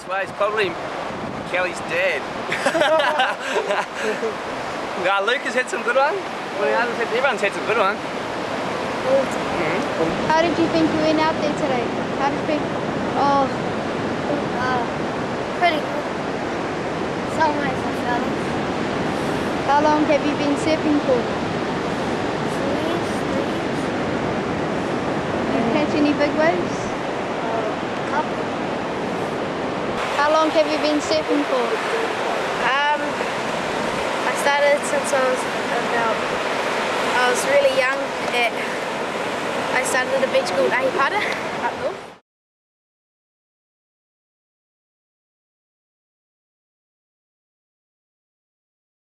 waves. Probably Kelly's dad. nah, Luke has had some good ones. Everyone's had some good ones. How did you think you went out there today? How did you think? Oh, Uh, pretty good. So nice, I felt. how long have you been surfing for? Sleeves, sleeves, Did you catch any big waves? uh, couple. How long have you been surfing for? Um, I started since I was about, I was really young. At, I started at a beach called up north.